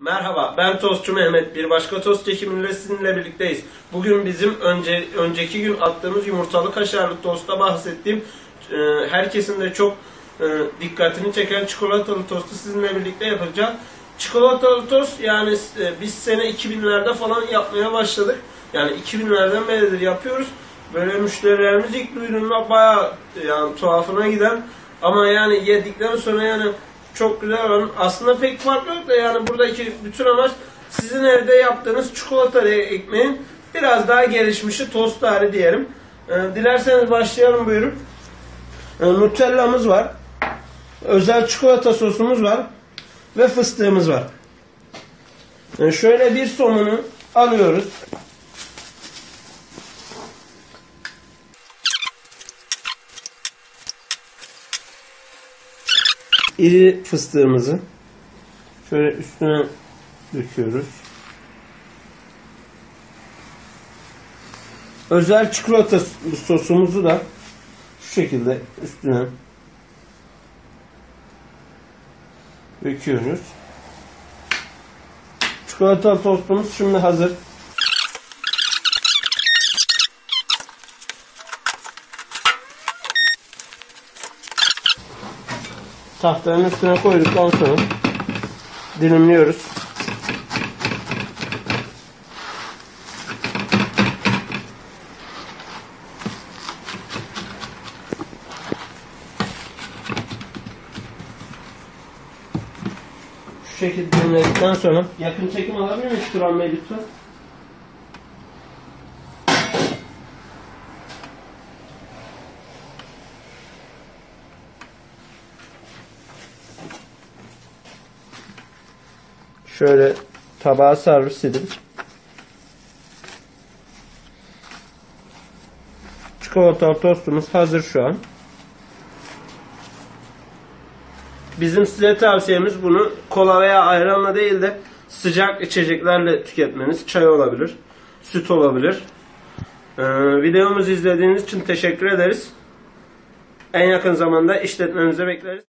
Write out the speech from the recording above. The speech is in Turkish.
Merhaba, ben Tostçu Mehmet. Bir başka tost çekimiyle sizinle birlikteyiz. Bugün bizim önce önceki gün attığımız yumurtalı kaşarlı tosta bahsettiğim, e, herkesin de çok e, dikkatini çeken çikolatalı tostu sizinle birlikte yapacağız. Çikolatalı tost yani e, biz sene 2000'lerde falan yapmaya başladık. Yani 2000'lerden beridir yapıyoruz. Böyle müşterilerimiz ilk duyduğunda bayağı yani tuhafına giden ama yani yedikten sonra yani çok güzel olan aslında pek farklı yok da yani buradaki bütün amaç sizin evde yaptığınız çikolatalı ekmeğin biraz daha gelişmişi tost hali diyelim. Ee, dilerseniz başlayalım buyurun. Ee, Nutella'mız var. Özel çikolata sosumuz var. Ve fıstığımız var. Ee, şöyle bir somunu alıyoruz. İri fıstığımızı şöyle üstüne döküyoruz. Özel çikolata sosumuzu da şu şekilde üstüne döküyoruz. Çikolata tostumuz şimdi hazır. Tahtanın üstüne koyduktan sonra dilimliyoruz. Şu şekilde dilimledikten sonra yakın çekim alabilir miyiz Turan Bey lütfen? Şöyle tabağa servis edip çikolata tostumuz hazır şu an. Bizim size tavsiyemiz bunu kola veya ayranla değil de sıcak içeceklerle tüketmeniz. Çay olabilir, süt olabilir. Ee, videomuzu izlediğiniz için teşekkür ederiz. En yakın zamanda işletmemize bekleriz.